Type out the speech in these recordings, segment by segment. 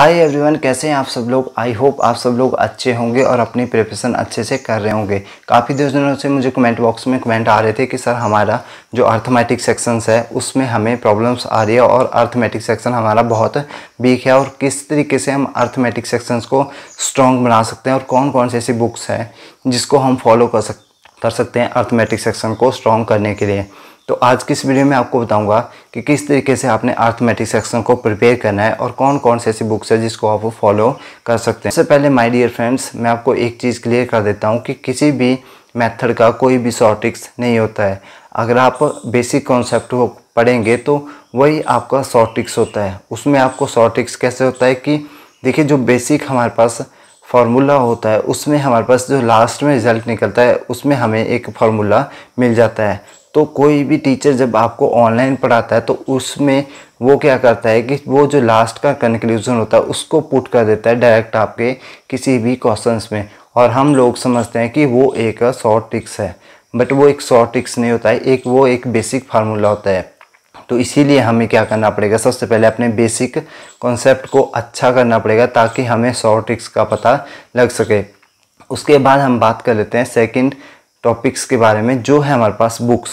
Hi everyone कैसे हैं आप सब लोग? आई होप आप सब लोग अच्छे होंगे और अपनी प्रिपरेशन अच्छे से कर रहे होंगे। काफ़ी दिनों से मुझे कमेंट बॉक्स में कमेंट आ रहे थे कि सर हमारा जो अर्थमेटिक सेक्शंस है, उसमें हमें प्रॉब्लम्स आ रही है और अर्थमेटिक सेक्शन हमारा बहुत वीक है और किस तरीके से हम अर्थमेटिक सेक्शंस को स्ट्रॉन्ग बना सकते हैं और कौन कौन सी ऐसी बुक्स हैं जिसको हम फॉलो कर सक, कर सकते हैं अर्थमेटिक सेक्शन को स्ट्रॉन्ग करने के लिए। तो आज की इस वीडियो में आपको बताऊँगा कि किस तरीके से आपने आर्थमेटिक सेक्शन को प्रिपेयर करना है और कौन कौन से ऐसी बुक्स है जिसको आप फॉलो कर सकते हैं। सबसे पहले माय डियर फ्रेंड्स मैं आपको एक चीज़ क्लियर कर देता हूँ कि किसी भी मेथड का कोई भी शॉर्टिक्स नहीं होता है। अगर आप बेसिक कॉन्सेप्ट को पढ़ेंगे तो वही आपका शॉर्टिक्स होता है। उसमें आपको शॉर्टिक्स कैसे होता है कि देखिए, जो बेसिक हमारे पास फार्मूला होता है, उसमें हमारे पास जो लास्ट में रिज़ल्ट निकलता है, उसमें हमें एक फार्मूला मिल जाता है। तो कोई भी टीचर जब आपको ऑनलाइन पढ़ाता है तो उसमें वो क्या करता है कि वो जो लास्ट का कंक्लूजन होता है, उसको पुट कर देता है डायरेक्ट आपके किसी भी क्वेश्चंस में। और हम लोग समझते हैं कि वो एक शॉर्ट टिक्स है। बट वो एक शॉर्ट टिक्स नहीं होता है, एक वो एक बेसिक फार्मूला होता है। तो इसीलिए हमें क्या करना पड़ेगा? सबसे पहले अपने बेसिक कॉन्सेप्ट को अच्छा करना पड़ेगा, ताकि हमें शॉर्ट टिक्स का पता लग सके। उसके बाद हम बात कर लेते हैं सेकंड टॉपिक्स के बारे में जो है हमारे पास बुक्स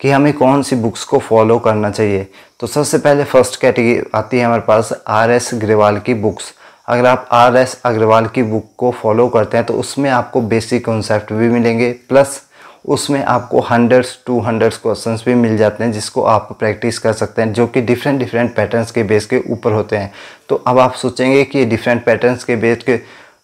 कि हमें कौन सी बुक्स को फॉलो करना चाहिए। तो सबसे पहले फ़र्स्ट कैटेगरी आती है हमारे पास आर एस अग्रवाल की बुक्स अगर आप आर एस अग्रवाल की बुक को फॉलो करते हैं तो उसमें आपको बेसिक कॉन्सेप्ट भी मिलेंगे प्लस उसमें आपको हंड्रेड्स टू हंड्रेड्स क्वेश्चन भी मिल जाते हैं, जिसको आप प्रैक्टिस कर सकते हैं, जो कि डिफरेंट डिफरेंट पैटर्न्स के बेस के ऊपर होते हैं। तो अब आप सोचेंगे कि डिफरेंट पैटर्न्स के बेस के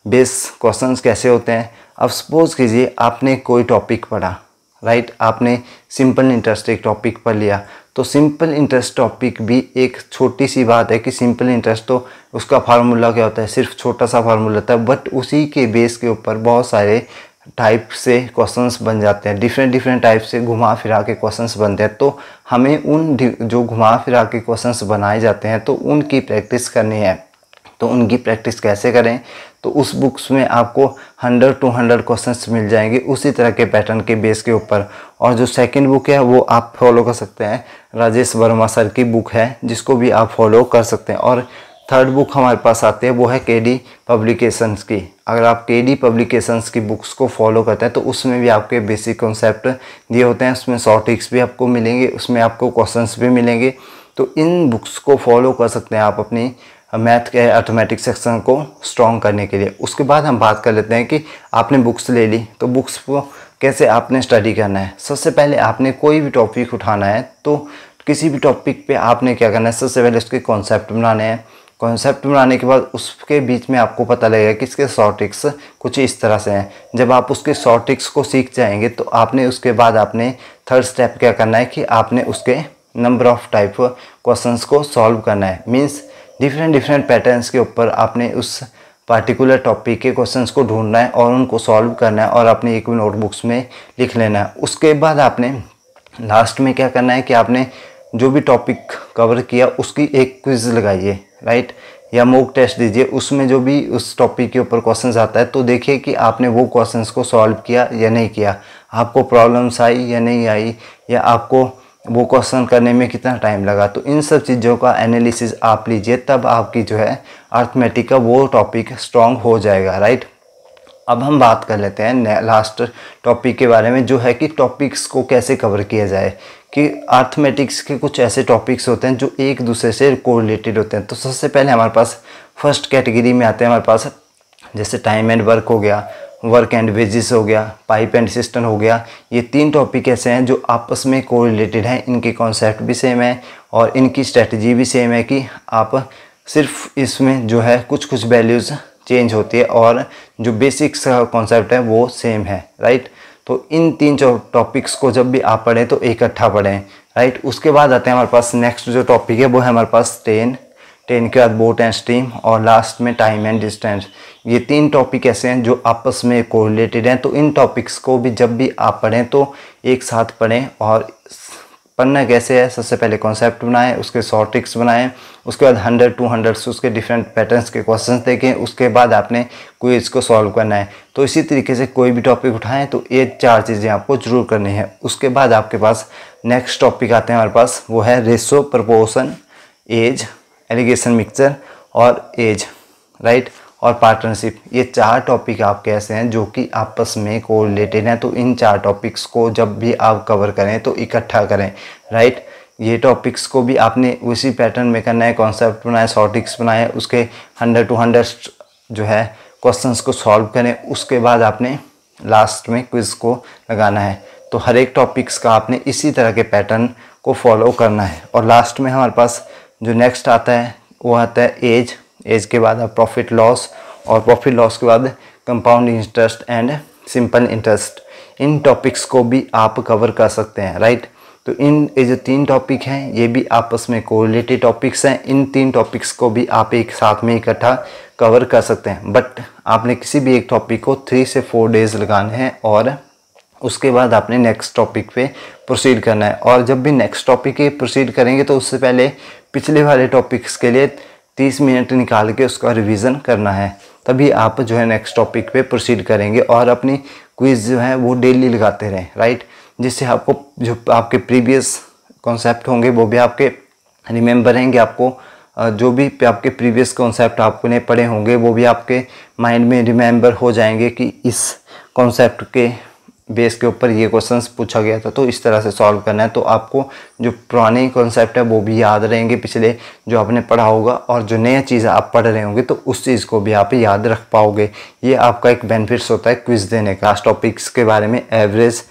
बेस क्वेश्चंस कैसे होते हैं? अब सपोज़ कीजिए आपने कोई टॉपिक पढ़ा राइट आपने सिंपल इंटरेस्ट एक टॉपिक पढ़ लिया। तो सिंपल इंटरेस्ट टॉपिक भी एक छोटी सी बात है कि सिंपल इंटरेस्ट तो उसका फार्मूला क्या होता है? सिर्फ़ छोटा सा फार्मूला होता है बट उसी के बेस के ऊपर बहुत सारे टाइप से क्वेश्चंस बन जाते हैं। डिफरेंट डिफरेंट टाइप से घुमा फिरा के क्वेश्चंस बनते हैं। तो हमें उन जो घुमा फिरा के क्वेश्चंस बनाए जाते हैं तो उनकी प्रैक्टिस करनी है। तो उनकी प्रैक्टिस कैसे करें? तो उस बुक्स में आपको हंड्रेड टू हंड्रेड क्वेश्चंस मिल जाएँगे उसी तरह के पैटर्न के बेस के ऊपर। और जो सेकंड बुक है, वो आप फॉलो कर सकते हैं। राजेश वर्मा सर की बुक है, जिसको भी आप फॉलो कर सकते हैं। और थर्ड बुक हमारे पास आती है, वो है के डी पब्लिकेशंस की। अगर आप के डी पब्लिकेशंस की बुक्स को फॉलो करते हैं तो उसमें भी आपके बेसिक कॉन्सेप्ट दिए होते हैं। उसमें शॉर्टिक्स भी आपको मिलेंगे, उसमें आपको क्वेश्चंस भी मिलेंगे। तो इन बुक्स को फॉलो कर सकते हैं आप अपनी। मैथ के ऑटोमेटिक सेक्शन को स्ट्रॉन्ग करने के लिए। उसके बाद हम बात कर लेते हैं कि आपने बुक्स ले ली तो बुक्स को कैसे आपने स्टडी करना है? सबसे पहले आपने कोई भी टॉपिक उठाना है तो किसी भी टॉपिक पे आपने क्या करना है? सबसे पहले उसके कॉन्सेप्ट बनाने हैं। कॉन्सेप्ट बनाने के बाद उसके बीच में आपको पता लगेगा कि इसके शॉर्टिक्स कुछ इस तरह से हैं। जब आप उसके शॉर्टिक्स को सीख जाएँगे तो आपने उसके बाद आपने थर्ड स्टेप क्या करना है कि आपने उसके नंबर ऑफ़ टाइप क्वेश्चंस को सॉल्व करना है। मीन्स डिफरेंट डिफरेंट पैटर्न्स के ऊपर आपने उस पार्टिकुलर टॉपिक के क्वेश्चंस को ढूंढना है और उनको सॉल्व करना है और अपने एक नोटबुक्स में लिख लेना है। उसके बाद आपने लास्ट में क्या करना है कि आपने जो भी टॉपिक कवर किया, उसकी एक क्विज़ लगाइए राइट या मोक टेस्ट दीजिए। उसमें जो भी उस टॉपिक के ऊपर क्वेश्चन आता है तो देखिए कि आपने वो क्वेश्चन को सॉल्व किया या नहीं किया। आपको प्रॉब्लम्स आई या नहीं आई, या आपको वो क्वेश्चन करने में कितना टाइम लगा? तो इन सब चीज़ों का एनालिसिस आप लीजिए, तब आपकी जो है अर्थमेटिक का वो टॉपिक स्ट्रॉन्ग हो जाएगा राइट अब हम बात कर लेते हैं लास्ट टॉपिक के बारे में, जो है कि टॉपिक्स को कैसे कवर किया जाए। कि अर्थमेटिक्स के कुछ ऐसे टॉपिक्स होते हैं जो एक दूसरे से कोरिलेटेड होते हैं। तो सबसे पहले हमारे पास फ़र्स्ट कैटेगरी में आते हैं, हमारे पास जैसे टाइम एंड वर्क हो गया वर्क एंड वेजिस हो गया पाइप एंड सिस्टम हो गया, ये तीन टॉपिक ऐसे हैं जो आपस में को रिलेटेड हैं। इनके कॉन्सेप्ट भी सेम है और इनकी स्ट्रेटजी भी सेम है कि आप सिर्फ़ इसमें जो है कुछ कुछ वैल्यूज़ चेंज होती है और जो बेसिक्स का कॉन्सेप्ट है वो सेम है राइट तो इन तीन टॉपिक्स को जब भी आप पढ़ें तो इकट्ठा पढ़ें राइट उसके बाद आते हैं हमारे पास नेक्स्ट जो टॉपिक है वो है हमारे पास टेन टेन के बाद बोट एंड स्ट्रीम और लास्ट में टाइम एंड डिस्टेंस। ये तीन टॉपिक ऐसे हैं जो आपस में कोरिलेटेड हैं तो इन टॉपिक्स को भी जब भी आप पढ़ें तो एक साथ पढ़ें और पढ़ना कैसे है, सबसे पहले कॉन्सेप्ट बनाएँ, उसके शॉर्ट ट्रिक्स बनाएँ, उसके बाद हंड्रेड टू हंड्रेड से उसके डिफरेंट पैटर्न्स के क्वेश्चंस देखें, उसके बाद आपने कोई इसको सॉल्व करना है। तो इसी तरीके से कोई भी टॉपिक उठाएँ तो ये चार चीज़ें आपको ज़रूर करनी है। उसके बाद आपके पास नेक्स्ट टॉपिक आते हैं हमारे पास, वो है ratio proportion age alligation mixture और एज राइट और पार्टनरशिप ये चार टॉपिक आपके ऐसे हैं, जो कि आपस में को रिलेटेड हैं तो इन चार टॉपिक्स को जब भी आप कवर करें तो इकट्ठा करें राइट ये टॉपिक्स को भी आपने उसी पैटर्न में करना है कॉन्सेप्ट बनाए शॉर्टिक्स बनाए, उसके हंड्रेड टू हंड्रेड जो है क्वेश्चंस को सॉल्व करें, उसके बाद आपने लास्ट में क्विज को लगाना है। तो हर एक टॉपिक्स का आपने इसी तरह के पैटर्न को फॉलो करना है। और लास्ट में हमारे पास जो नेक्स्ट आता है, वो आता है एज एज के बाद आप प्रॉफिट लॉस और प्रॉफिट लॉस के बाद compound interest and simple interest in topics को भी आप कवर कर सकते हैं राइट तो इन, ये जो तीन टॉपिक हैं, ये भी आपस में कोरिलेटेड टॉपिक्स हैं. इन तीन टॉपिक्स को भी आप एक साथ में इकट्ठा कवर कर सकते हैं. बट आपने किसी भी एक टॉपिक को थ्री से फोर डेज़ लगाने हैं और उसके बाद आपने नेक्स्ट टॉपिक पे प्रोसीड करना है. और जब भी नेक्स्ट टॉपिक पे प्रोसीड करेंगे तो उससे पहले पिछले वाले टॉपिक्स के लिए तीस मिनट निकाल के उसका रिवीजन करना है। तभी आप जो है नेक्स्ट टॉपिक पे प्रोसीड करेंगे और अपनी क्विज़ जो है वो डेली लगाते रहें राइट जिससे आपको जो आपके प्रीवियस कॉन्सेप्ट होंगे वो भी आपके रिमेंबर रहेंगे, आपको जो भी आपके प्रीवियस कॉन्सेप्ट आपने पढ़े होंगे वो भी आपके माइंड में रिमेंबर हो जाएँगे कि इस कॉन्सेप्ट के बेस के ऊपर ये क्वेश्चंस पूछा गया था तो इस तरह से सॉल्व करना है। तो आपको जो पुराने कॉन्सेप्ट है, वो भी याद रहेंगे पिछले, जो आपने पढ़ा होगा और जो नया चीज़ आप पढ़ रहे होंगे तो उस चीज़ को भी आप याद रख पाओगे। ये आपका एक बेनिफिट्स होता है क्विज देने का। टॉपिक्स के बारे में एवरेज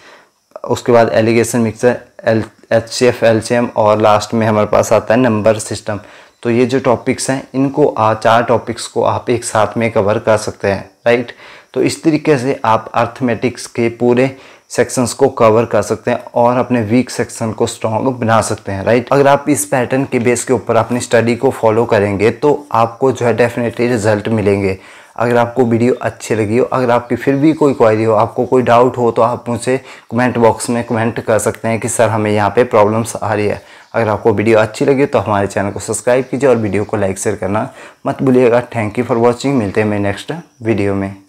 उसके बाद alligation mixture L H C F L C M और लास्ट में हमारे पास आता है नंबर सिस्टम तो ये जो टॉपिक्स हैं, इनको आ, चार टॉपिक्स को आप एक साथ में कवर कर सकते हैं राइट तो इस तरीके से आप अर्थमेटिक्स के पूरे सेक्शंस को कवर कर सकते हैं और अपने वीक सेक्शन को स्ट्रॉन्ग बना सकते हैं राइट अगर आप इस पैटर्न के बेस के ऊपर अपनी स्टडी को फॉलो करेंगे तो आपको जो है डेफिनेटली रिज़ल्ट मिलेंगे। अगर आपको वीडियो अच्छी लगी हो, अगर आपकी फिर भी कोई क्वारी हो, आपको कोई डाउट हो तो आप मुझे कमेंट बॉक्स में कमेंट कर सकते हैं कि, सर, हमें यहाँ पे प्रॉब्लम्स आ रही है। अगर आपको वीडियो अच्छी लगी तो हमारे चैनल को सब्सक्राइब कीजिए और वीडियो को लाइक शेयर करना मत भूलिएगा। थैंक यू फॉर वॉचिंग मिलते हैं मेरे नेक्स्ट वीडियो में।